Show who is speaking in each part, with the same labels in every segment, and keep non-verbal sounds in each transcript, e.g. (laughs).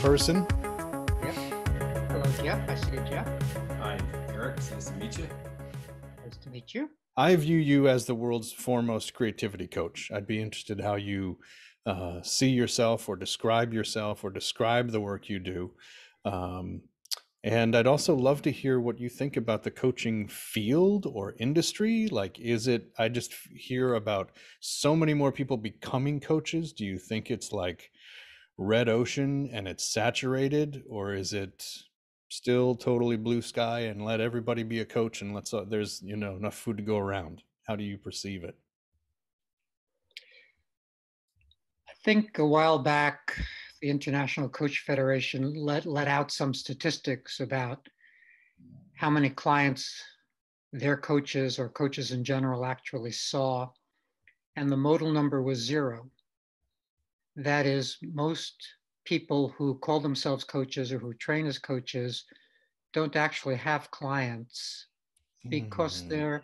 Speaker 1: person.
Speaker 2: Yep. Hello, Geoff. I see you, Geoff.
Speaker 3: Hi, Eric. It's nice to meet you.
Speaker 2: Nice to meet you.
Speaker 1: I view you as the world's foremost creativity coach. I'd be interested how you uh, see yourself or describe yourself or describe the work you do. Um, and I'd also love to hear what you think about the coaching field or industry. Like, is it, I just hear about so many more people becoming coaches. Do you think it's like red ocean and it's saturated, or is it still totally blue sky and let everybody be a coach and let's, uh, there's, you know, enough food to go around? How do you perceive it?
Speaker 2: I think a while back, the International Coach Federation let, let out some statistics about how many clients their coaches or coaches in general actually saw, and the modal number was zero. That is, most people who call themselves coaches or who train as coaches don't actually have clients because mm. they're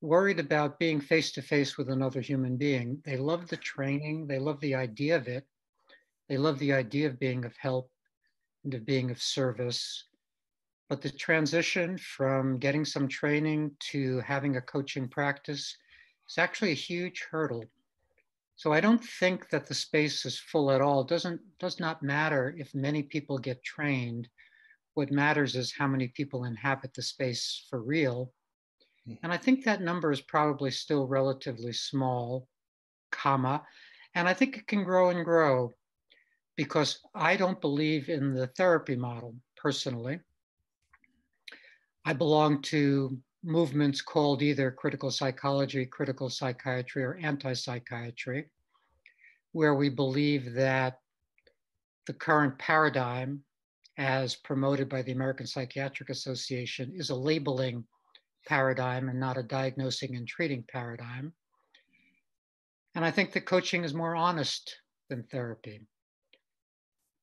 Speaker 2: worried about being face to face with another human being. They love the training, they love the idea of it, they love the idea of being of help and of being of service. But the transition from getting some training to having a coaching practice is actually a huge hurdle. So I don't think that the space is full at all. It doesn't does not matter if many people get trained. What matters is how many people inhabit the space for real. Hmm. And I think that number is probably still relatively small, comma, and I think it can grow and grow because I don't believe in the therapy model personally. I belong to movements called either critical psychology, critical psychiatry, or anti psychiatry, where we believe that the current paradigm, as promoted by the American Psychiatric Association, is a labeling paradigm and not a diagnosing and treating paradigm. And I think that coaching is more honest than therapy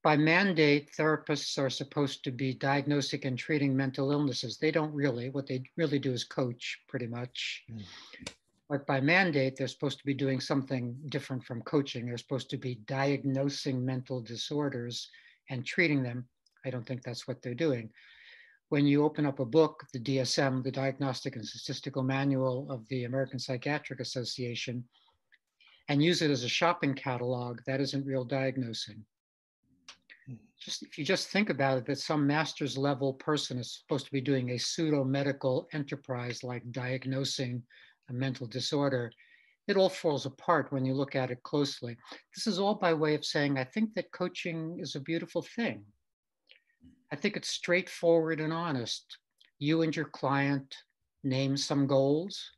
Speaker 2: by mandate, therapists are supposed to be diagnosing and treating mental illnesses. They don't really. What they really do is coach, pretty much. Mm. But by mandate, they're supposed to be doing something different from coaching. They're supposed to be diagnosing mental disorders and treating them. I don't think that's what they're doing. When you open up a book, the DSM, the Diagnostic and Statistical Manual of the American Psychiatric Association, and use it as a shopping catalog, that isn't real diagnosing just if you just think about it, that some master's level person is supposed to be doing a pseudo medical enterprise like diagnosing a mental disorder, it all falls apart when you look at it closely. This is all by way of saying I think that coaching is a beautiful thing. I think it's straightforward and honest. You and your client name some goals.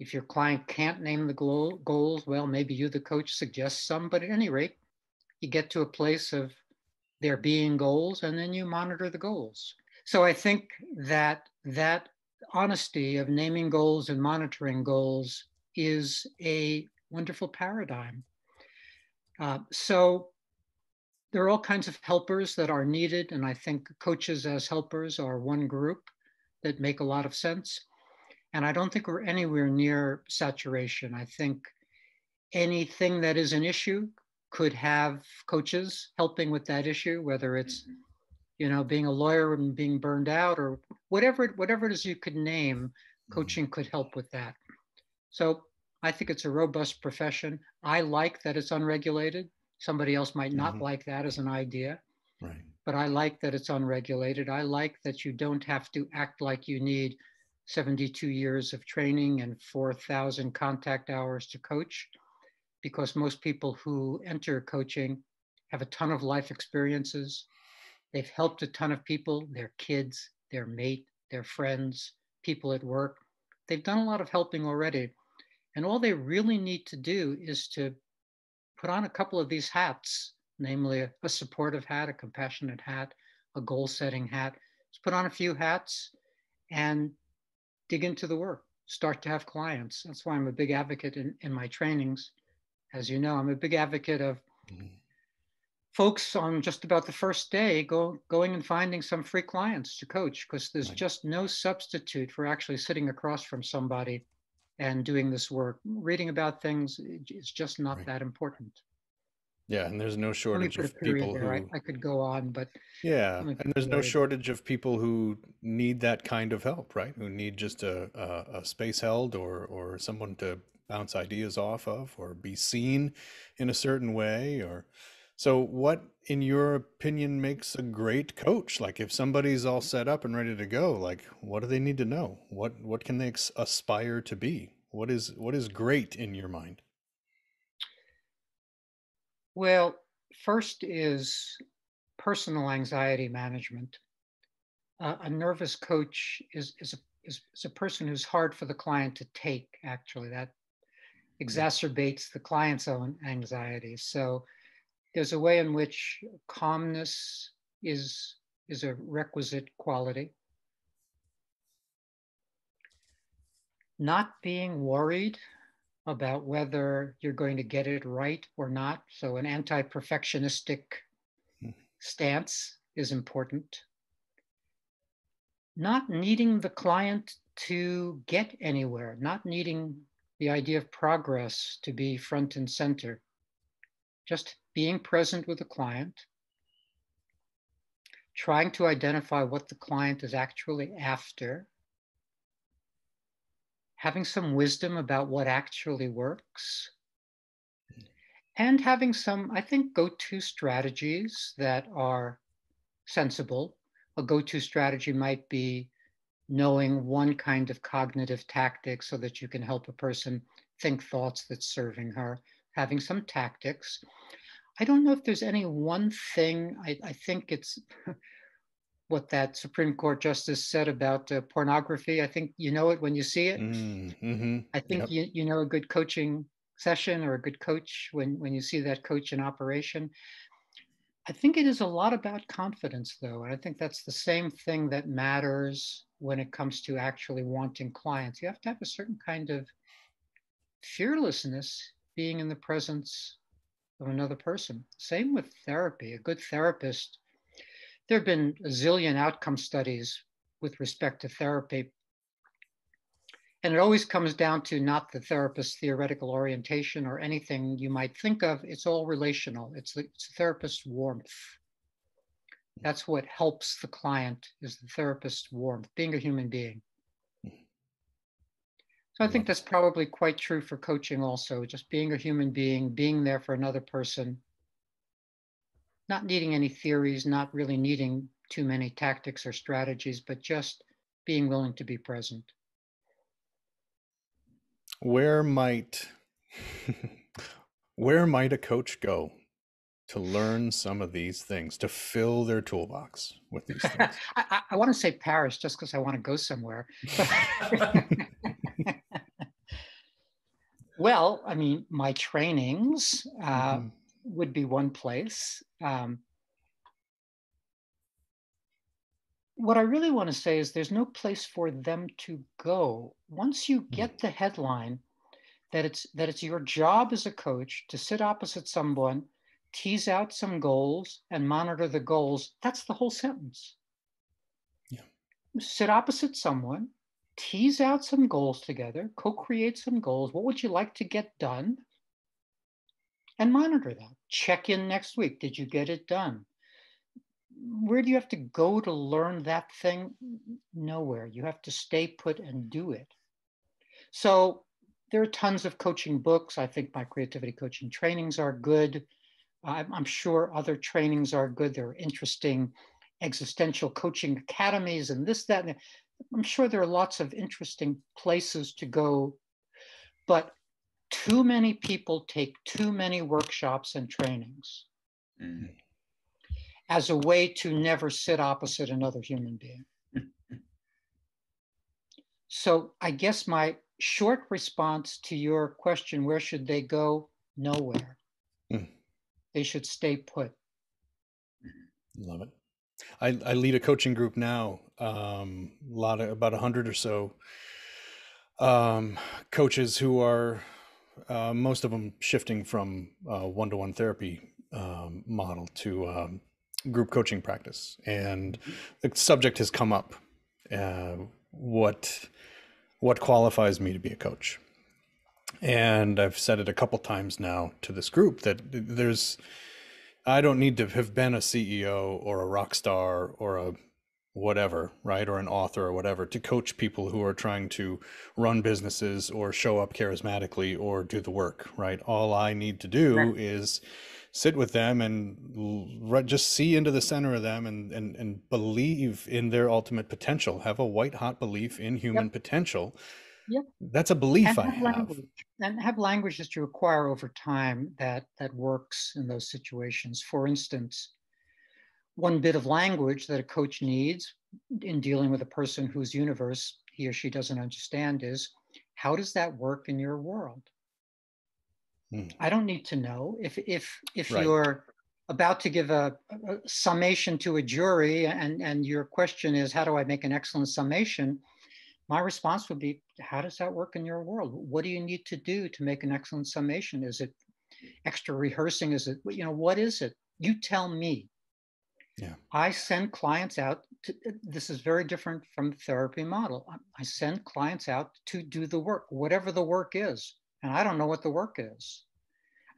Speaker 2: If your client can't name the goals, well, maybe you, the coach, suggest some, but at any rate, you get to a place of there being goals and then you monitor the goals. So I think that that honesty of naming goals and monitoring goals is a wonderful paradigm. Uh, so there are all kinds of helpers that are needed, and I think coaches as helpers are one group that make a lot of sense. And I don't think we're anywhere near saturation. I think anything that is an issue could have coaches helping with that issue, whether it's, mm-hmm. you know, being a lawyer and being burned out or whatever, whatever it is you could name, mm-hmm. coaching could help with that. So I think it's a robust profession. I like that it's unregulated. Somebody else might not mm-hmm. like that as an idea. Right. But I like that it's unregulated. I like that you don't have to act like you need 72 years of training and 4,000 contact hours to coach because most people who enter coaching have a ton of life experiences. They've helped a ton of people, their kids, their mate, their friends, people at work. They've done a lot of helping already. And all they really need to do is to put on a couple of these hats, namely a, a supportive hat, a compassionate hat, a goal setting hat. Just put on a few hats and dig into the work, start to have clients. That's why I'm a big advocate in, in my trainings as you know, I'm a big advocate of mm-hmm. folks on just about the first day go, going and finding some free clients to coach because there's right. just no substitute for actually sitting across from somebody and doing this work. Reading about things is just not right. that important.
Speaker 1: Yeah, and there's no shortage of people
Speaker 2: there. I,
Speaker 1: who,
Speaker 2: I could go on, but
Speaker 1: yeah,
Speaker 2: let me put
Speaker 1: and there's no shortage of people who need that kind of help, right? Who need just a, a, a space held or or someone to bounce ideas off of or be seen in a certain way or so what in your opinion makes a great coach? Like if somebody's all set up and ready to go, like what do they need to know? What what can they aspire to be? What is what is great in your mind?
Speaker 2: Well, first is personal anxiety management. Uh, a nervous coach is, is, a, is, is a person who's hard for the client to take, actually. That exacerbates the client's own anxiety. So there's a way in which calmness is, is a requisite quality. Not being worried about whether you're going to get it right or not. So, an anti perfectionistic hmm. stance is important. Not needing the client to get anywhere, not needing the idea of progress to be front and center. Just being present with the client, trying to identify what the client is actually after, having some wisdom about what actually works, and having some, I think, go to strategies that are sensible. A go to strategy might be knowing one kind of cognitive tactic so that you can help a person think thoughts that's serving her, having some tactics. I don't know if there's any one thing. I, I think it's (laughs) what that Supreme Court justice said about uh, pornography. I think you know it when you see it.
Speaker 1: Mm, hmm
Speaker 2: I think
Speaker 1: Yep.
Speaker 2: you, you know a good coaching session or a good coach when, when you see that coach in operation. I think it is a lot about confidence, though. And I think that's the same thing that matters when it comes to actually wanting clients. You have to have a certain kind of fearlessness being in the presence of another person. Same with therapy. A good therapist, there have been a zillion outcome studies with respect to therapy. And it always comes down to not the therapist's theoretical orientation or anything you might think of. It's all relational. It's the, it's the therapist's warmth. That's what helps the client is the therapist's warmth, being a human being. So I think that's probably quite true for coaching also, just being a human being, being there for another person, not needing any theories, not really needing too many tactics or strategies, but just being willing to be present.
Speaker 1: Where might (laughs) where might a coach go to learn some of these things, to fill their toolbox with these (laughs) things?
Speaker 2: I, I, want to say Paris just because I want to go somewhere. (laughs) (laughs) well, I mean, my trainings uh,
Speaker 1: Mhm.
Speaker 2: would be one place. Um, what I really want to say is there's no place for them to go. Once you get the headline that it's that it's your job as a coach to sit opposite someone, tease out some goals and monitor the goals, that's the whole sentence.
Speaker 1: Yeah.
Speaker 2: Sit opposite someone, tease out some goals together, co-create some goals. What would you like to get done? And monitor that. Check in next week. Did you get it done? where do you have to go to learn that thing? Nowhere. You have to stay put and do it. So there are tons of coaching books. I think my creativity coaching trainings are good. I'm, I'm sure other trainings are good. There are interesting existential coaching academies and this, that. And I'm sure there are lots of interesting places to go, but too many people take too many workshops and trainings
Speaker 3: Mm.
Speaker 2: as a way to never sit opposite another human being. (laughs) So I guess my short response to your question, where should they go? Nowhere. They should stay put.
Speaker 1: Love it. I, I lead a coaching group now. Um, a lot of about a hundred or so um, coaches who are uh, most of them shifting from uh, one-to-one therapy um, model to um, group coaching practice, and the subject has come up: uh, what what qualifies me to be a coach? And I've said it a couple times now to this group that there's I don't need to have been a CEO or a rock star or a whatever, right? Or an author or whatever to coach people who are trying to run businesses or show up charismatically or do the work, right? All I need to do right. is sit with them and just see into the center of them and, and, and believe in their ultimate potential, have a white hot belief in human yep. potential.
Speaker 2: Yep.
Speaker 1: That's a belief
Speaker 2: and
Speaker 1: I have.
Speaker 2: Language. And have language that you acquire over time that that works in those situations. For instance, one bit of language that a coach needs in dealing with a person whose universe he or she doesn't understand is how does that work in your world? Hmm. I don't need to know if if if right. you're about to give a, a, summation to a jury and and your question is how do I make an excellent summation? My response would be how does that work in your world? What do you need to do to make an excellent summation? Is it extra rehearsing? Is it you know what is it? You tell me
Speaker 1: yeah.
Speaker 2: I send clients out. To, uh, this is very different from the therapy model. I send clients out to do the work, whatever the work is. And I don't know what the work is.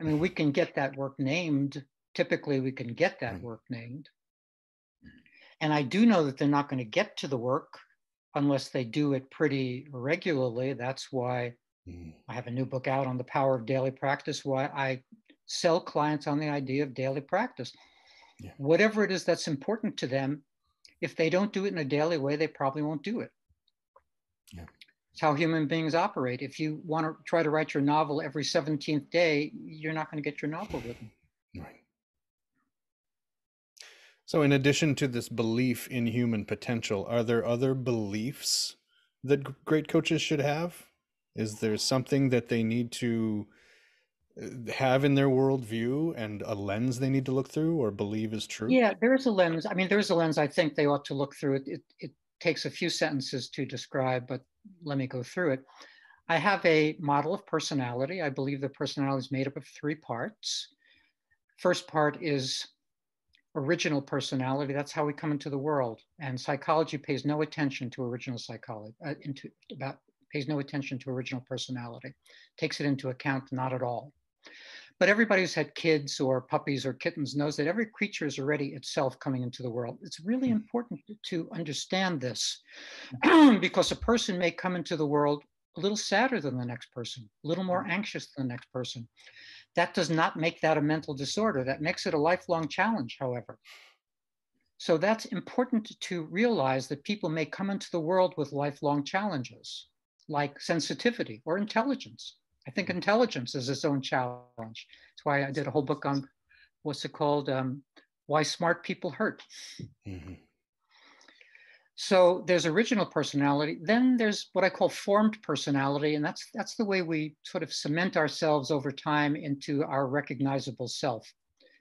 Speaker 2: I mean, we can get that work named. Typically, we can get that mm. work named. And I do know that they're not going to get to the work unless they do it pretty regularly. That's why mm. I have a new book out on the power of daily practice, why I sell clients on the idea of daily practice yeah. whatever it is that's important to them, if they don't do it in a daily way, they probably won't do it. Yeah. It's how human beings operate. If you want to try to write your novel every 17th day, you're not going to get your novel written.
Speaker 1: Right. So, in addition to this belief in human potential, are there other beliefs that great coaches should have? Is there something that they need to uh, have in their worldview and a lens they need to look through or believe is true?
Speaker 2: Yeah, there is a lens. I mean, there is a lens I think they ought to look through. It, it, it takes a few sentences to describe, but let me go through it. I have a model of personality. I believe the personality is made up of three parts. First part is original personality. That's how we come into the world. And psychology pays no attention to original psychology, uh, into about pays no attention to original personality, takes it into account not at all. But everybody who's had kids or puppies or kittens knows that every creature is already itself coming into the world. It's really hmm. important to understand this (clears throat) because a person may come into the world a little sadder than the next person, a little more hmm. anxious than the next person. That does not make that a mental disorder. That makes it a lifelong challenge, however. So that's important to realize that people may come into the world with lifelong challenges like sensitivity or intelligence I think intelligence is its own challenge. That's why I did a whole book on what's it called? Um, why smart people hurt. Mm-hmm. So there's original personality. Then there's what I call formed personality, and that's that's the way we sort of cement ourselves over time into our recognizable self.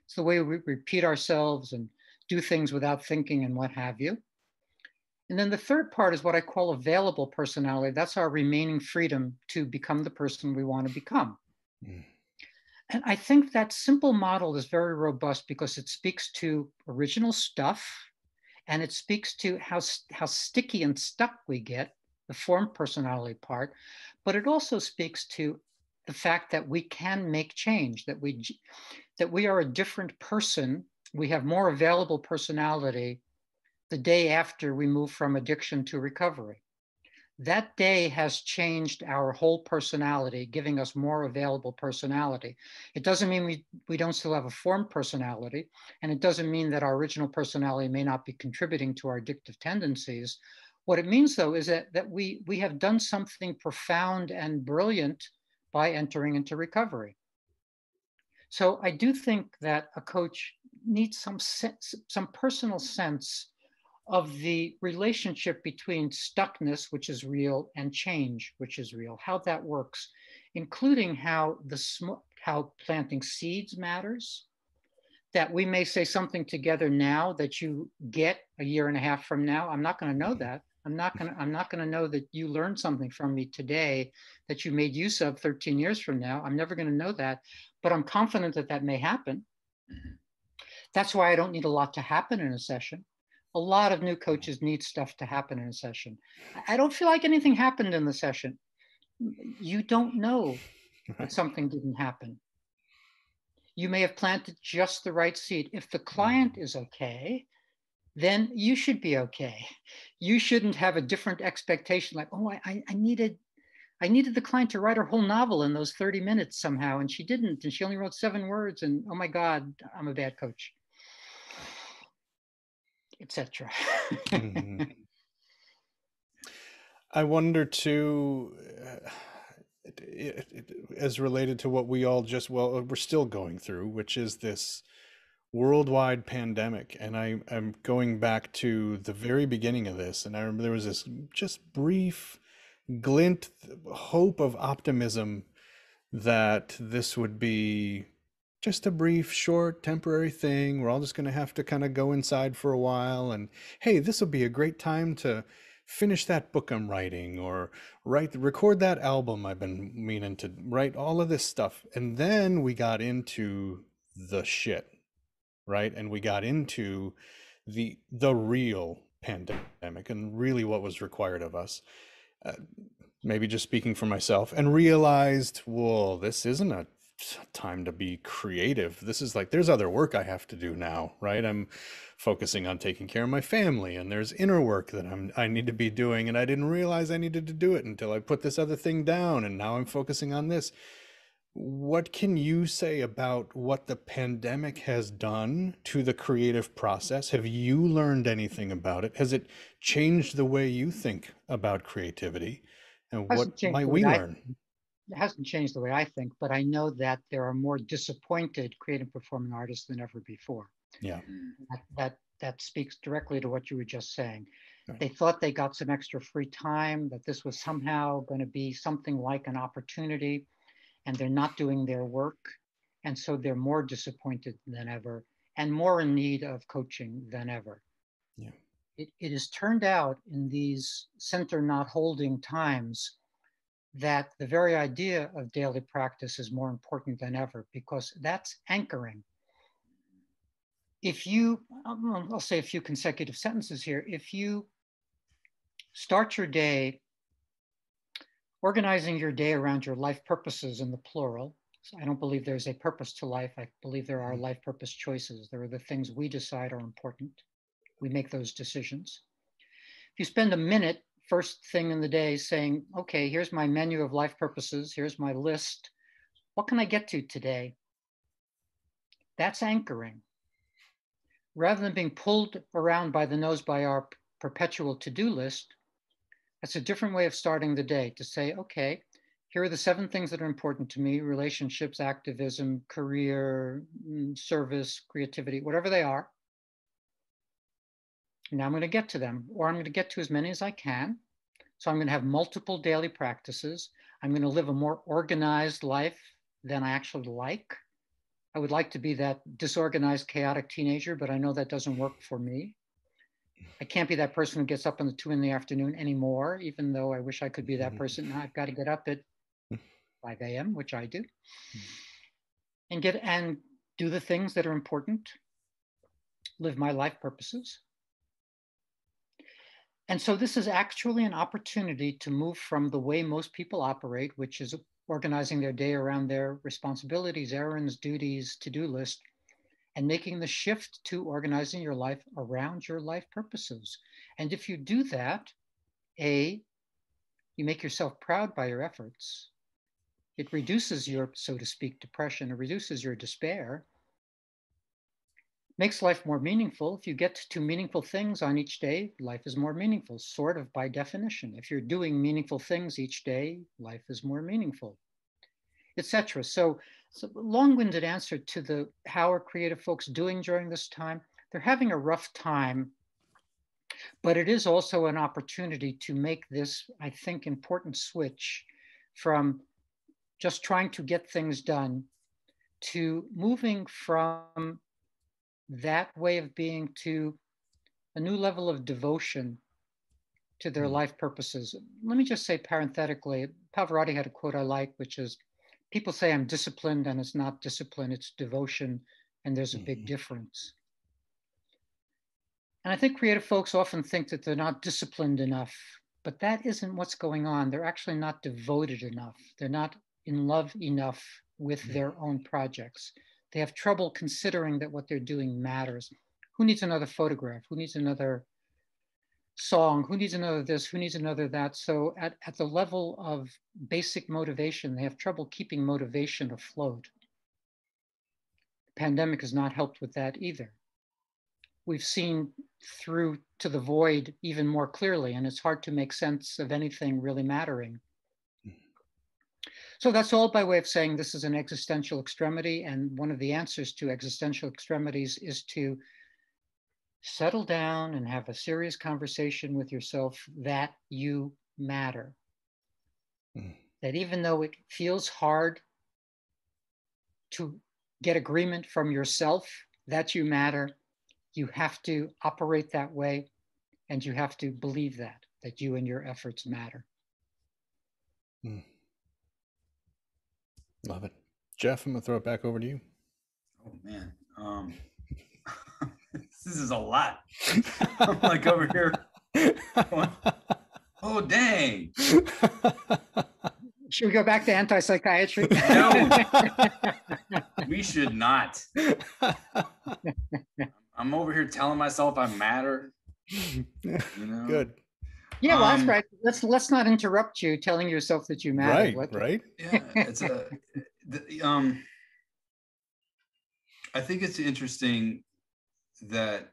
Speaker 2: It's the way we repeat ourselves and do things without thinking and what have you. And then the third part is what I call available personality. That's our remaining freedom to become the person we want to become. Mm. And I think that simple model is very robust because it speaks to original stuff and it speaks to how, how sticky and stuck we get, the formed personality part, but it also speaks to the fact that we can make change, that we, that we are a different person. We have more available personality the day after we move from addiction to recovery. That day has changed our whole personality, giving us more available personality. It doesn't mean we, we don't still have a formed personality, and it doesn't mean that our original personality may not be contributing to our addictive tendencies. What it means, though, is that, that we, we have done something profound and brilliant by entering into recovery. So I do think that a coach needs some sense, some personal sense of the relationship between stuckness, which is real, and change, which is real, how that works, including how the sm- how planting seeds matters. That we may say something together now that you get a year and a half from now. I'm not going to know that. I'm not going to I'm not going to know that you learned something from me today that you made use of 13 years from now. I'm never going to know that, but I'm confident that that may happen. Mm-hmm. That's why I don't need a lot to happen in a session a lot of new coaches need stuff to happen in a session. I don't feel like anything happened in the session. You don't know but (laughs) something didn't happen. You may have planted just the right seed. If the client
Speaker 1: Mm-hmm.
Speaker 2: is okay, then you should be okay. You shouldn't have a different expectation like, oh, I, I- I needed I needed the client to write her whole novel in those 30 minutes somehow, and she didn't, and she only wrote seven words, and oh my God, I'm a bad coach, etc.
Speaker 1: Mhm. (laughs) I wonder too, uh, it, it, it, as related to what we all just, well, we're still going through, which is this worldwide pandemic. And I, I'm going back to the very beginning of this. And I remember there was this just brief glint, hope of optimism that this would be just a brief, short, temporary thing. We're all just going to have to kind of go inside for a while. And hey, this will be a great time to finish that book I'm writing or write, record that album I've been meaning to write, all of this stuff. And then we got into the shit, right? And we got into the the real pandemic and really what was required of us. Uh, maybe just speaking for myself and realized, well, this isn't a time to be creative. This is like there's other work I have to do now, right? I'm focusing on taking care of my family and there's inner work that I'm I need to be doing and I didn't realize I needed to do it until I put this other thing down and now I'm focusing on this. What can you say about what the pandemic has done to the creative process? Have you learned anything about it? Has it changed the way you think about creativity? And what might we learn?
Speaker 2: It hasn't changed the way I think, but I know that there are more disappointed creative performing artists than ever before.
Speaker 1: Yeah.
Speaker 2: That that, that speaks directly to what you were just saying.
Speaker 1: Right.
Speaker 2: They thought they got some extra free time, that this was somehow going to be something like an opportunity, and they're not doing their work. And so they're more disappointed than ever and more in need of coaching than ever.
Speaker 1: Yeah.
Speaker 2: It, it has turned out in these center not holding times that the very idea of daily practice is more important than ever because that's anchoring. If you, um, I'll say a few consecutive sentences here. If you start your day organizing your day around your life purposes in the plural, so I don't believe there's a purpose to life. I believe there are
Speaker 1: Mhm.
Speaker 2: life purpose choices. There are the things we decide are important. We make those decisions. If you spend a minute first thing in the day saying, okay, here's my menu of life purposes, here's my list. What can I get to today? That's anchoring. Rather than being pulled around by the nose by our perpetual to do list, that's a different way of starting the day to say, okay, here are the seven things that are important to me relationships, activism, career, mm, service, creativity, whatever they are. Now I'm going to get to them, or I'm going to get to as many as I can. So I'm going to have multiple daily practices. I'm going to live a more organized life than I actually like. I would like to be that disorganized, chaotic teenager, but I know that doesn't work for me. I can't be that person who gets up in the two in the afternoon anymore, even though I wish I could be that (laughs) person. Now I've got to get up at 5 a.m., which I do, hmm. and get and do the things that are important, live my life purposes. And so this is actually an opportunity to move from the way most people operate, which is organizing their day around their responsibilities, errands, duties, to-do list, and making the shift to organizing your life around your life purposes. And if you do that, A, you make yourself proud by your efforts. It reduces your, so to speak, depression, it reduces your despair, makes life more meaningful. If you get to meaningful things on each day, life is more meaningful, sort of by definition. If you're doing meaningful things each day, life is more meaningful, etc. So, so long-winded answer to the how are creative folks doing during this time? They're having a rough time, but it is also an opportunity to make this, I think, important switch from just trying to get things done to moving from that way of being to a new level of devotion to their
Speaker 1: Mm.
Speaker 2: life purposes. Let me just say parenthetically, Pavarotti had a quote I like, which is people say I'm disciplined and it's not discipline, it's devotion, and there's a big
Speaker 1: Mhm.
Speaker 2: difference. And I think creative folks often think that they're not disciplined enough, but that isn't what's going on. They're actually not devoted enough. They're not in love enough with their own projects. They have trouble considering that what they're doing matters. Who needs another photograph? Who needs another song? Who needs another this? Who needs another that? So, at, at the level of basic motivation, they have trouble keeping motivation afloat. The pandemic has not helped with that either. We've seen through to the void even more clearly, and it's hard to make sense of anything really mattering. So that's all by way of saying this is an existential extremity. And one of the answers to existential extremities is to settle down and have a serious conversation with yourself that you matter. Mm. That even though it feels hard to get agreement from yourself that you matter, you have to operate that way and you have to believe that, that you and your efforts matter. Mm.
Speaker 1: Love it. Geoff, I'm going to throw it back over to you.
Speaker 3: Oh, man. Um, (laughs) this is a lot. I'm (laughs) like over here. Going, (laughs) oh, dang.
Speaker 2: Should we go back to anti-psychiatry?
Speaker 3: no, we should not. I'm over here telling myself I matter.
Speaker 1: You know? Good.
Speaker 2: Yeah, well, um, that's right. Let's let's not interrupt you telling yourself that you matter.
Speaker 1: Right, right. (laughs)
Speaker 3: Yeah, it's a. The, um, I think it's interesting that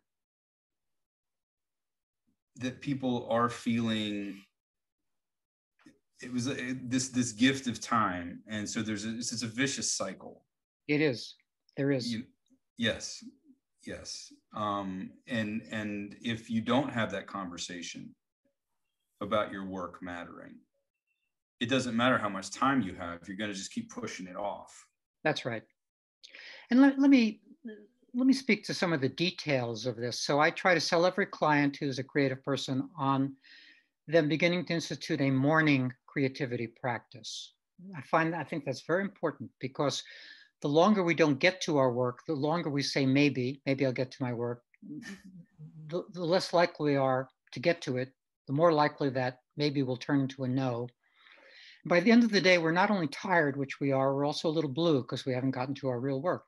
Speaker 3: that people are feeling it was a, this this gift of time and so there's a it's a vicious cycle
Speaker 2: it is there is you,
Speaker 3: yes yes um and and if you don't have that conversation about your work mattering it doesn't matter how much time you have you're going to just keep pushing it off
Speaker 2: that's right and let, let me let me speak to some of the details of this. So I try to sell every client who's a creative person on them beginning to institute a morning creativity practice. I find I think that's very important because the longer we don't get to our work, the longer we say maybe, maybe I'll get to my work, the, the less likely we are to get to it, the more likely that maybe will turn into a no. By the end of the day, we're not only tired, which we are, we're also a little blue because we haven't gotten to our real work.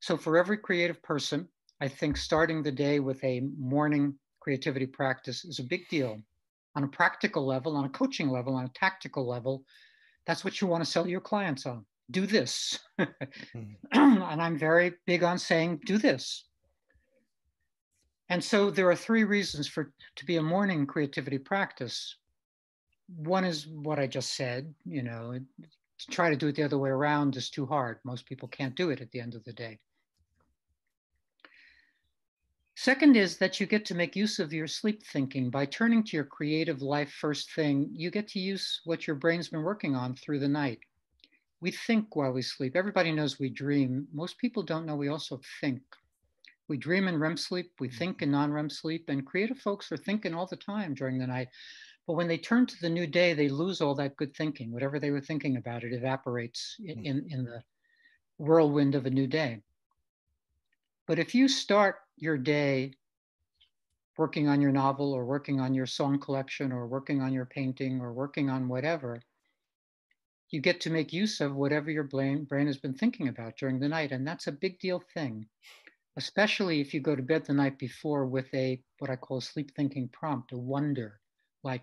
Speaker 2: So for every creative person, I think starting the day with a morning creativity practice is a big deal. On a practical level, on a coaching level, on a tactical level, that's what you want to sell your clients on. Do this. (laughs) mm. and I'm very big on saying, do this. And so there are three reasons for to be a morning creativity practice. One is what I just said, you know, to try to do it the other way around is too hard. Most people can't do it at the end of the day. Second is that you get to make use of your sleep thinking. By turning to your creative life first thing, you get to use what your brain's been working on through the night. We think while we sleep. Everybody knows we dream. Most people don't know we also think. We dream in REM sleep, we think in non REM sleep, and creative folks are thinking all the time during the night. But when they turn to the new day, they lose all that good thinking. Whatever they were thinking about, it evaporates in, hmm. in, in the whirlwind of a new day. But if you start your day working on your novel or working on your song collection or working on your painting or working on whatever, you get to make use of whatever your brain, brain has been thinking about during the night. And that's a big deal thing, especially if you go to bed the night before with a what I call a sleep thinking prompt, a wonder. Like,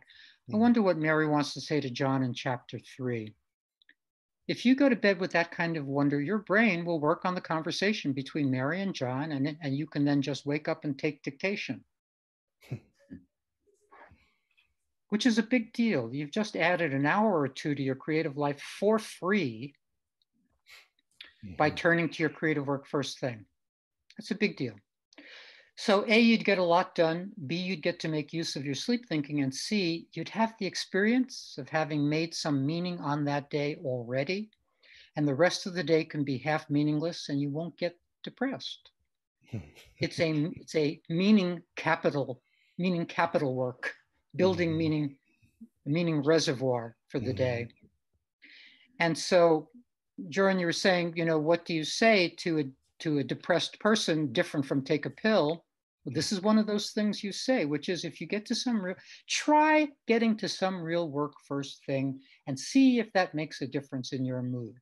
Speaker 2: I hmm. wonder what Mary wants to say to John in chapter three. If you go to bed with that kind of wonder, your brain will work on the conversation between Mary and John, and, and you can then just wake up and take dictation, (laughs) which is a big deal. You've just added an hour or two to your creative life for free by mm-hmm. turning to your creative work first thing. That's a big deal. So A, you'd get a lot done. B, you'd get to make use of your sleep thinking. And C, you'd have the experience of having made some meaning on that day already. And the rest of the day can be half meaningless and you won't get depressed. (laughs) it's a it's a meaning capital, meaning capital work, building mm-hmm. meaning, meaning reservoir for the day. Mm-hmm. And so Joran, you were saying, you know, what do you say to a to a depressed person different from take a pill? This is one of those things you say, which is if you get to some real, try getting to some real work first thing and see if that makes a difference in your mood.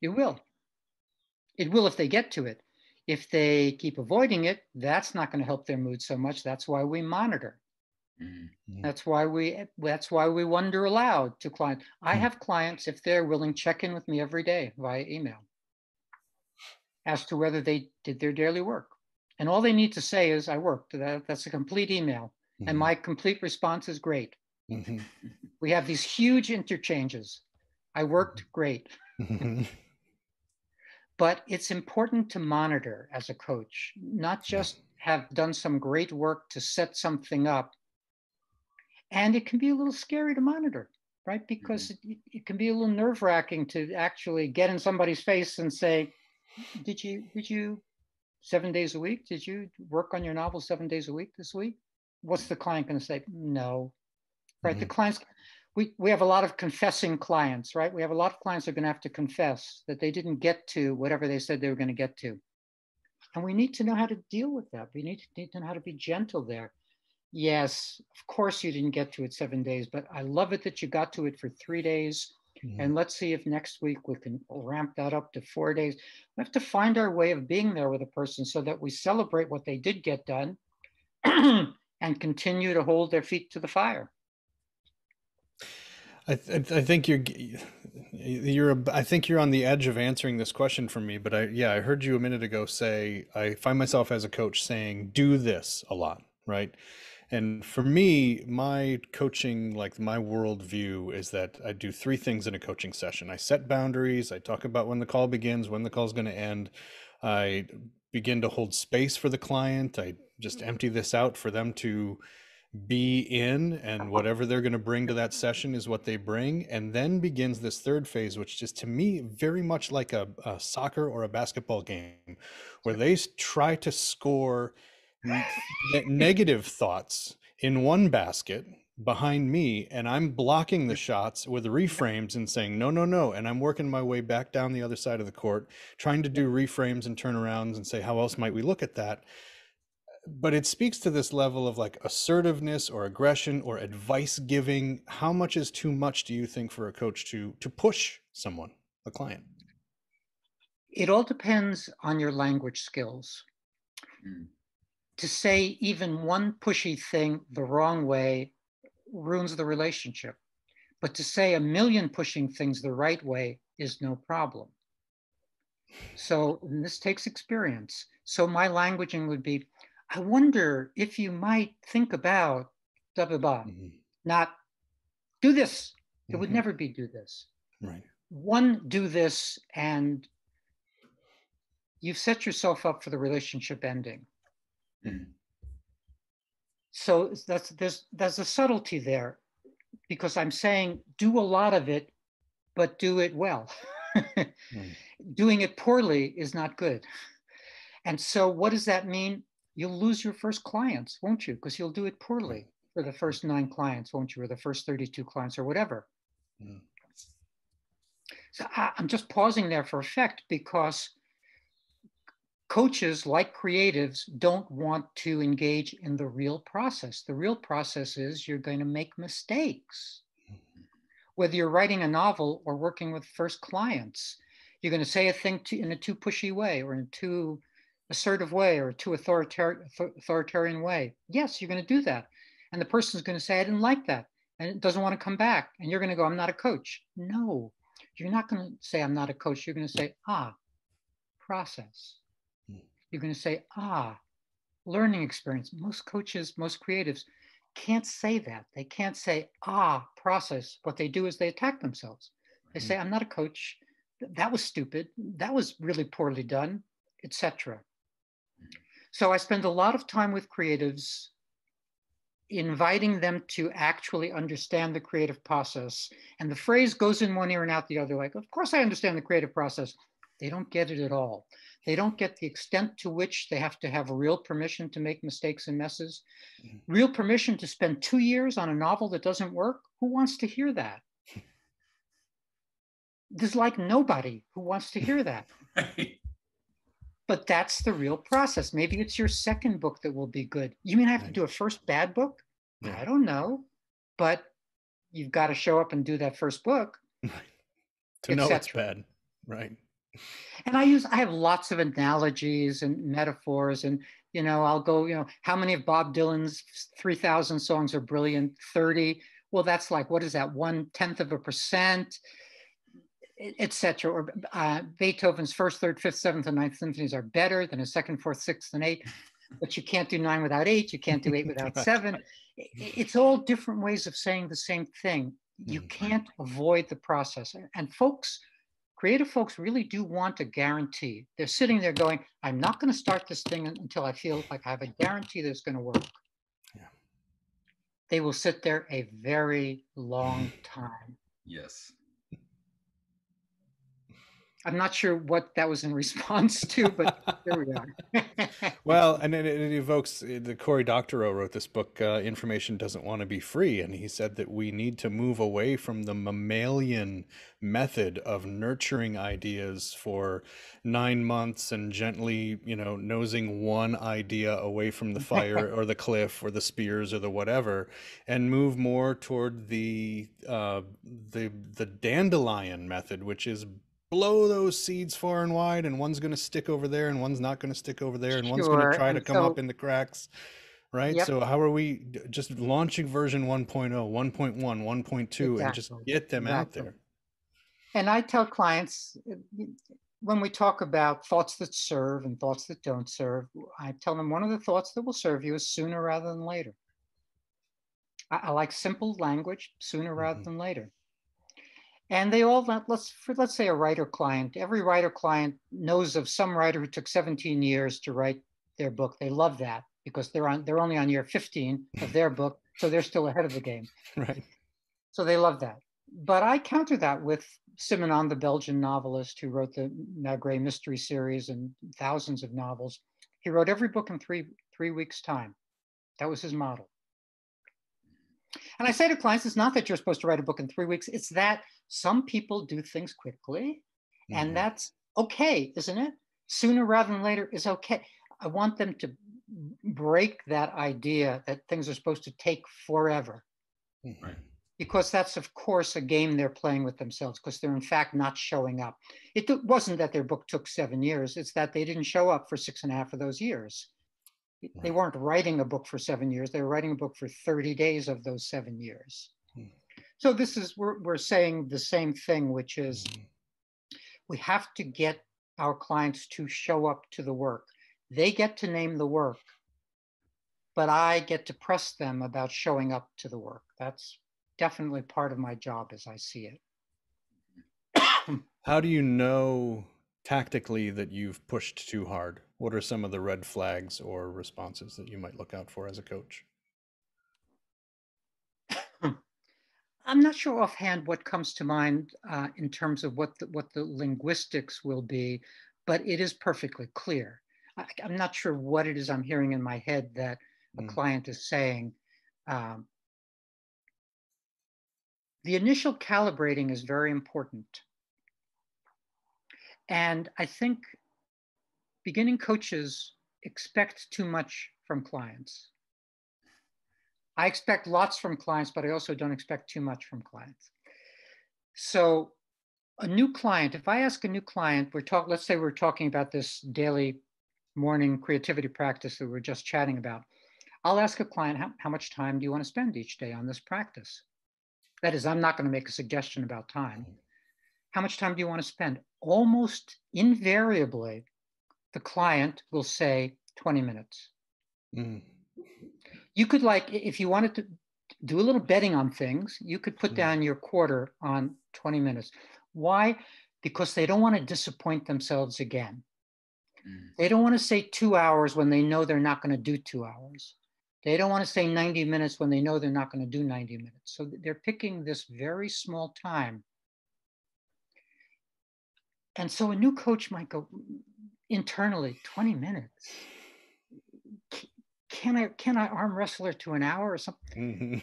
Speaker 2: It will. It will if they get to it. If they keep avoiding it, that's not going to help their mood so much. That's why we monitor. Mm-hmm. That's why we that's why we wonder aloud to clients. I hmm. have clients, if they're willing, check in with me every day via email as to whether they did their daily work. And all they need to say is, I worked. That, that's a complete email. Mm-hmm. And my complete response is great. Mm-hmm. (laughs) We have these huge interchanges. I worked mm-hmm. great. Mm-hmm. (laughs) but it's important to monitor as a coach, not just have done some great work to set something up. And it can be a little scary to monitor, right? Because mm-hmm. it, it, can be a little nerve wracking to actually get in somebody's face and say, did you, did you seven days a week? Did you work on your novel seven days a week this week? What's the client going to say? No. Right. Mm-hmm. The clients, we, we have a lot of confessing clients, right? We have a lot of clients are going to have to confess that they didn't get to whatever they said they were going to get to. And we need to know how to deal with that. We need to, need to know how to be gentle there. Yes, of course you didn't get to it seven days, but I love it that you got to it for three days Mm-hmm. And let's see if next week we can ramp that up to four days. We have to find our way of being there with a person so that we celebrate what they did get done (clears throat) and continue to hold their feet to the fire.
Speaker 1: I, th- I think you're you're I think you're on the edge of answering this question for me, but I yeah I heard you a minute ago say I find myself as a coach saying do this a lot, right? And for me, my coaching, like my worldview is that I do three things in a coaching session. I set boundaries. I talk about when the call begins, when the call is going to end. I begin to hold space for the client. I just mm-hmm. empty this out for them to be in and uh-huh. whatever they're going to bring to that session is what they bring and then begins this third phase which is to me very much like a, a soccer or a basketball game where they try to score negative thoughts in one basket behind me and I'm blocking the shots with reframes and saying no no no and I'm working my way back down the other side of the court trying to do reframes and turnarounds and say how else might we look at that? But it speaks to this level of like assertiveness or aggression or advice giving. How much is too much do you think for a coach to to push someone a client?
Speaker 2: It all depends on your language skills. Mm to say even one pushy thing the wrong way ruins the relationship. But to say a million pushing things the right way is no problem. So this takes experience. So my languaging would be, I wonder if you might think about blah blah blah. Mm-hmm. Not do this. It mm-hmm. would never be do this.
Speaker 1: Right.
Speaker 2: One do this and you've set yourself up for the relationship ending. Mm. So that's there's there's a subtlety there because I'm saying do a lot of it, but do it well. (laughs) mm. Doing it poorly is not good. And so what does that mean? You'll lose your first clients, won't you? Because you'll do it poorly for the first nine clients, won't you? Or the first 32 clients or whatever. Mm. So I, I'm just pausing there for effect because coaches like creatives don't want to engage in the real process. The real process is you're going to make mistakes. Whether you're writing a novel or working with first clients you're going to say a thing to, in a too pushy way or in a too assertive way or too authoritarian, authoritarian way. Yes you're going to do that. And the person's going to say i didn't like that and it doesn't want to come back. And you're going to go i'm not a coach. No. You're not going to say i'm not a coach. You're going to say ah process you're going to say, ah, learning experience. Most coaches, most creatives can't say that. They can't say, ah, process. What they do is they attack themselves. They say. I'm not a coach. That was stupid. That was really poorly done, etc. So I spend a lot of time with creatives inviting them to actually understand the creative process. And the phrase goes in one ear and out the other, like, of course I understand the creative process. They don't get it at all. They don't get the extent to which they have to have real permission to make mistakes and messes, mm-hmm. real permission to spend two years on a novel that doesn't work. Who wants to hear that? (laughs) There's like nobody who wants to hear that. (laughs) but that's the real process. Maybe it's your second book that will be good. You mean I have to do a first bad book?
Speaker 1: Yeah.
Speaker 2: I don't know, but you've got to show up and do that first book. (laughs)
Speaker 1: to know it's bad, right?
Speaker 2: And I use I have lots of analogies and metaphors, and you know I'll go you know how many of Bob Dylan's three thousand songs are brilliant? Thirty. Well, that's like what is that? One tenth of a percent, etc. Or uh, Beethoven's first, third, fifth, seventh, and ninth symphonies are better than his second, fourth, sixth, and eighth. But you can't do nine without eight. You can't do eight without (laughs) seven. It's all different ways of saying the same thing. You
Speaker 1: Mhm.
Speaker 2: can't avoid the process. And folks, creative folks really do want a guarantee. They're sitting there going, I'm not going to start this thing until I feel like I have a guarantee that it's going to work.
Speaker 1: Yeah.
Speaker 2: They will sit there a very long mm-hmm. time.
Speaker 3: Yes.
Speaker 2: I'm not sure what that was in (laughs) response to, but there we are. (laughs)
Speaker 1: Well, and it, it evokes uh, the Cory Doctorow wrote this book, uh, "Information Doesn't Want to Be Free," and he said that we need to move away from the mammalian method of nurturing ideas for nine months and gently, you know, nosing one idea away from the fire (laughs) or the cliff or the spears or the whatever, and move more toward the uh, the the dandelion method, which is blow those seeds far and wide and one's going to stick over there and one's not going to stick over there and one's going to try to come up in the cracks right
Speaker 2: Yep.
Speaker 1: so how are we just launching version oh, 1.0 1.1 1.2 and just get them out there
Speaker 2: And I tell clients when we talk about thoughts that serve and thoughts that don't serve, I tell them one of the thoughts that will serve you is sooner rather than later. I, I like simple language, sooner rather
Speaker 1: Mhm.
Speaker 2: than later. And they all let- let's for let's say a writer client. Every writer client knows of some writer who took 17 years to write their book. They love that because they're on they're only on year 15 of their book, so they're still ahead of the game. (laughs)
Speaker 1: right
Speaker 2: So they love that. But I counter that with Simenon, the Belgian novelist who wrote the Maigret mystery series and thousands of novels. He wrote every book in three three weeks' time. That was his model. And I say to clients, it's not that you're supposed to write a book in three weeks, it's that some people do things quickly,
Speaker 1: Mhm.
Speaker 2: and that's okay, isn't it? Sooner rather than later is okay. I want them to break that idea that things are supposed to take forever
Speaker 1: Mhm.
Speaker 3: Right.
Speaker 2: because that's of course a game they're playing with themselves because they're in fact not showing up it d- wasn't that their book took seven years it's that they didn't show up for six and a half of those years they weren't writing a book for seven years they were writing a book for 30 days of those seven years
Speaker 1: Hmm.
Speaker 2: So this is we're, we're saying the same thing which is
Speaker 1: Mhm.
Speaker 2: we have to get our clients to show up to the work. They get to name the work but i get to press them about showing up to the work. That's definitely part of my job as i see it.
Speaker 1: How do you know tactically that you've pushed too hard? What are some of the red flags or responses that you might look out for as a coach
Speaker 2: i'm not sure offhand what comes to mind uh, in terms of what the, what the linguistics will be but it is perfectly clear. I, i'm not sure what it is i'm hearing in my head that a
Speaker 1: Mm.
Speaker 2: client is saying um, the initial calibrating is very important. And i think beginning coaches expect too much from clients i expect lots from clients but i also don't expect too much from clients so a new client if i ask a new client we're talking let's say we're talking about this daily morning creativity practice that we we're just chatting about I'll ask a client, how, how much time do you want to spend each day on this practice? That is, I'm not going to make a suggestion about time. How much time do you want to spend? Almost invariably, the client will say 20 minutes.
Speaker 1: Mm.
Speaker 2: You could, like, if you wanted to do a little betting on things, you could put
Speaker 1: Hmm.
Speaker 2: down your quarter on 20 minutes. Why? Because they don't want to disappoint themselves again.
Speaker 3: Mm.
Speaker 2: They don't want to say two hours when they know they're not going to do two hours. They don't want to say 90 minutes when they know they're not going to do 90 minutes. So they're picking this very small time. And so a new coach might go "Mm, internally 20 minutes. Can I can I arm wrestle her to an hour or something?
Speaker 1: Mhm.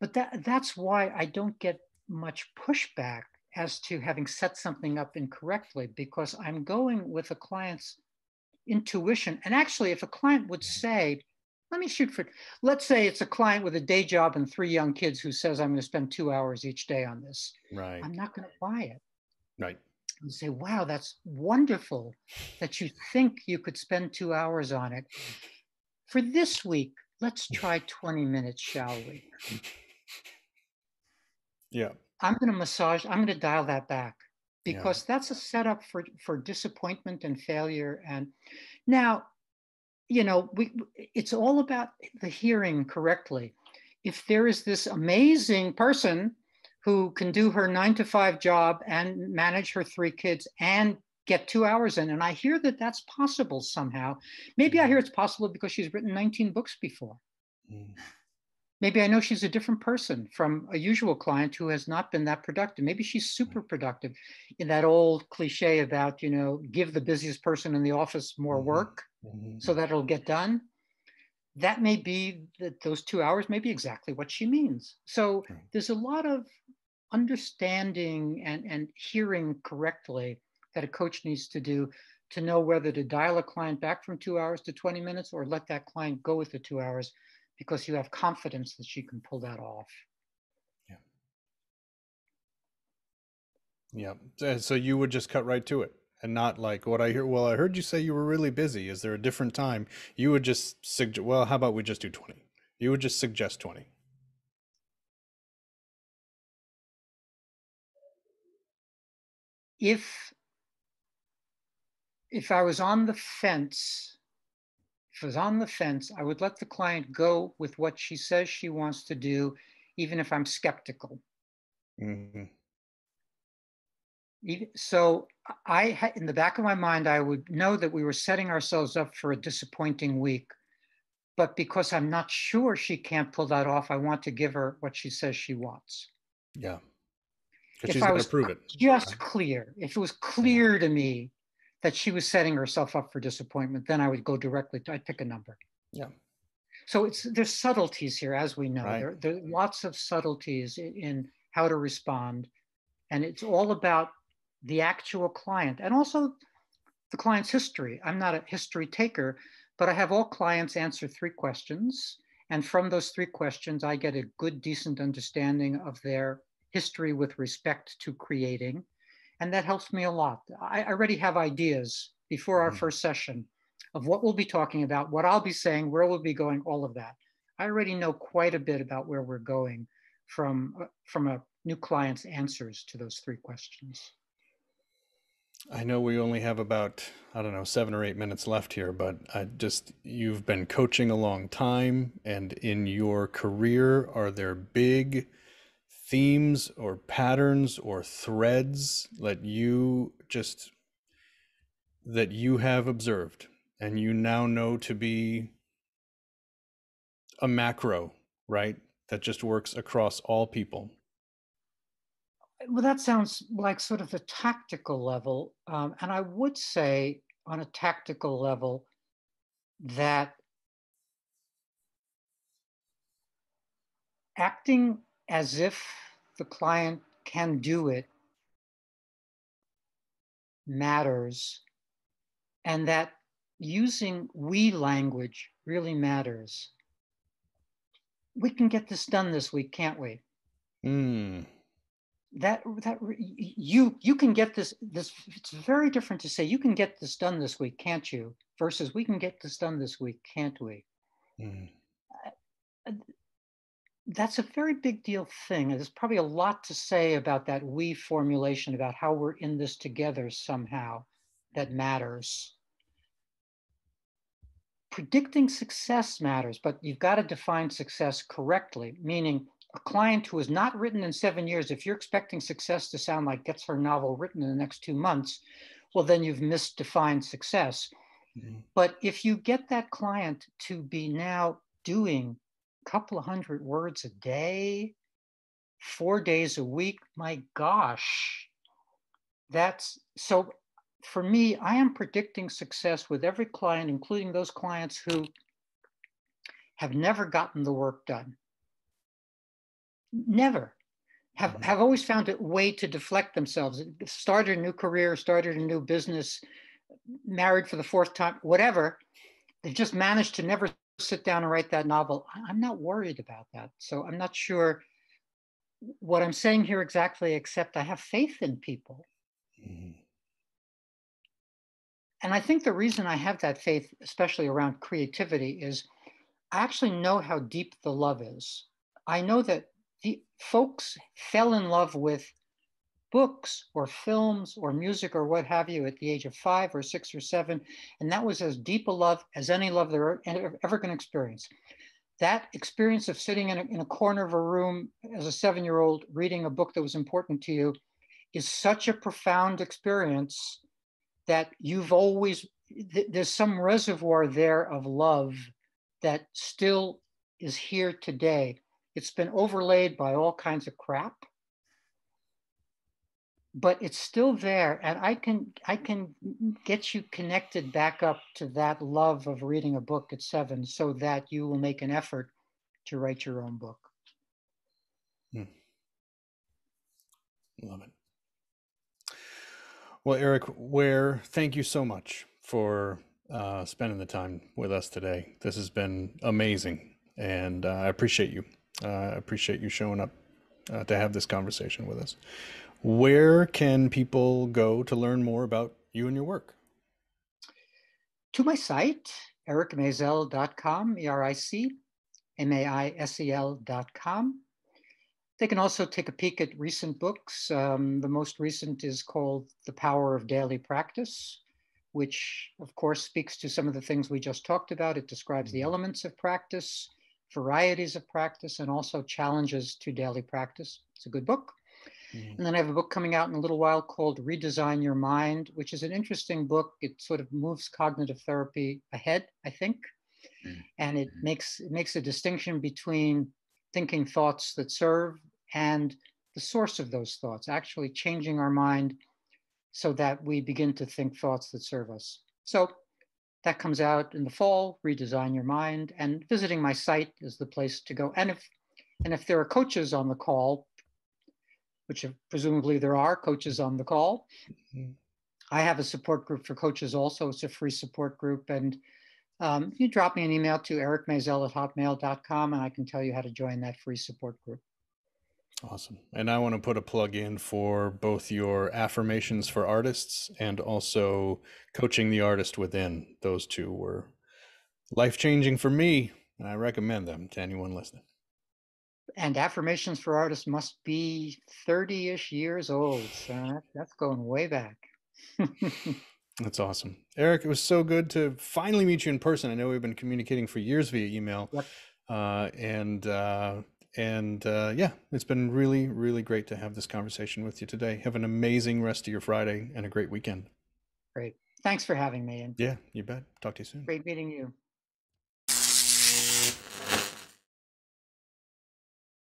Speaker 2: But that that's why I don't get much pushback as to having set something up incorrectly because I'm going with a client's intuition. And actually, if a client would say, let me shoot for, let's say it's a client with a day job and three young kids who says, I'm going to spend two hours each day on this.
Speaker 1: Right.
Speaker 2: I'm not going to buy it.
Speaker 1: Right.
Speaker 2: And say, wow, that's wonderful that you think you could spend two hours on it. For this week, let's try (laughs) 20 minutes, shall we?
Speaker 1: Yeah.
Speaker 2: I'm going to massage, I'm going to dial that back because yeah. that's a setup for, for disappointment and failure. And now, you know, we, it's all about the hearing correctly. If there is this amazing person who can do her nine to five job and manage her three kids and get two hours in, and I hear that that's possible somehow. Maybe I hear it's possible because she's written 19 books before. Mm. Maybe I know she's a different person from a usual client who has not been that productive. Maybe she's super productive in that old cliche about, you know, give the busiest person in the office more mm-hmm. work mm-hmm. so that it'll get done. That may be that those two hours may be exactly what she means. So there's a lot of understanding and, and hearing correctly that a coach needs to do to know whether to dial a client back from two hours to 20 minutes or let that client go with the two hours because you have confidence that she can pull that off.
Speaker 1: Yeah. Yeah. So you would just cut right to it and not like what I hear. Well, I heard you say you were really busy. Is there a different time? You would just suggest, well, how about we just do 20? You would just suggest 20.
Speaker 2: If if I was on the fence if I was on the fence, I would let the client go with what she says she wants to do, even if I'm skeptical. Mm-hmm. So I, in the back of my mind, I would know that we were setting ourselves up for a disappointing week. But because I'm not sure she can't pull that off, I want to give her what she says she wants.
Speaker 1: Yeah.
Speaker 2: If she's I was prove it. just clear, if it was clear to me that she was setting herself up for disappointment, then I would go directly to, I'd pick a number.
Speaker 1: Yeah.
Speaker 2: So it's there's subtleties here, as we know. Right. There, there are lots of subtleties in, in how to respond. And it's all about the actual client and also the client's history. I'm not a history taker, but I have all clients answer three questions. And from those three questions, I get a good, decent understanding of their history with respect to creating and that helps me a lot. I already have ideas before our mm-hmm. first session of what we'll be talking about, what I'll be saying, where we'll be going, all of that. I already know quite a bit about where we're going from, uh, from a new client's answers to those three questions.
Speaker 1: I know we only have about, I don't know, seven or eight minutes left here, but I just, you've been coaching a long time. And in your career, are there big themes or patterns or threads that you just that you have observed and you now know to be a macro right that just works across all people?
Speaker 2: Well that sounds like sort of the tactical level um, and i would say on a tactical level that acting as if the client can do it matters and that using we language really matters. We can get this done this week, can't we?
Speaker 1: Mm.
Speaker 2: That that you you can get this this it's very different to say you can get this done this week, can't you? Versus we can get this done this week, can't we? Mm that's a very big deal thing. There's probably a lot to say about that we formulation, about how we're in this together somehow that matters. Predicting success matters, but you've got to define success correctly, meaning a client who has not written in seven years, if you're expecting success to sound like gets her novel written in the next two months, well, then you've misdefined success. Mm-hmm. But if you get that client to be now doing couple of hundred words a day, four days a week. My gosh, that's so for me, I am predicting success with every client, including those clients who have never gotten the work done. Never. Have, mm-hmm. have always found a way to deflect themselves. Started a new career, started a new business, married for the fourth time, whatever. They've just managed to never sit down and write that novel. I'm not worried about that. So I'm not sure what I'm saying here exactly, except I have faith in people. Mm-hmm. And I think the reason I have that faith, especially around creativity, is I actually know how deep the love is. I know that the folks fell in love with books or films or music or what have you at the age of five or six or seven. And that was as deep a love as any love they're ever going to experience. That experience of sitting in a, in a corner of a room as a seven year old reading a book that was important to you is such a profound experience that you've always, there's some reservoir there of love that still is here today. It's been overlaid by all kinds of crap but it's still there and i can i can get you connected back up to that love of reading a book at seven so that you will make an effort to write your own book. Hmm.
Speaker 1: love it. Well eric ware thank you so much for uh, spending the time with us today. This has been amazing and uh, i appreciate you. Uh, i appreciate you showing up uh, to have this conversation with us where can people go to learn more about you and your work?
Speaker 2: To my site, ericmaisel.com, E R I C M A I S E L.com. They can also take a peek at recent books. Um, the most recent is called The Power of Daily Practice, which, of course, speaks to some of the things we just talked about. It describes the mm-hmm. elements of practice, varieties of practice, and also challenges to daily practice. It's a good book. Mm. And then I have a book coming out in a little while called Redesign Your Mind, which is an interesting book. It sort of moves cognitive therapy ahead, I think. Mm. And it makes it makes a distinction between thinking thoughts that serve and the source of those thoughts, actually changing our mind so that we begin to think thoughts that serve us. So that comes out in the fall, redesign your mind, and visiting my site is the place to go. And if and if there are coaches on the call, which presumably there are coaches on the call. Mm-hmm. I have a support group for coaches also. It's a free support group. And um, you drop me an email to ericmaisel at hotmail.com and I can tell you how to join that free support group.
Speaker 1: Awesome. And I want to put a plug in for both your affirmations for artists and also coaching the artist within. Those two were life changing for me. And I recommend them to anyone listening
Speaker 2: and affirmations for artists must be 30-ish years old so that's going way back. (laughs)
Speaker 1: That's awesome. Eric it was so good to finally meet you in person. I know we've been communicating for years via email yep. uh, and uh, and uh, yeah it's been really really great to have this conversation with you today. Have an amazing rest of your friday and a great weekend.
Speaker 2: Great. Thanks for having me
Speaker 1: and yeah you bet. Talk to you soon.
Speaker 2: Great meeting you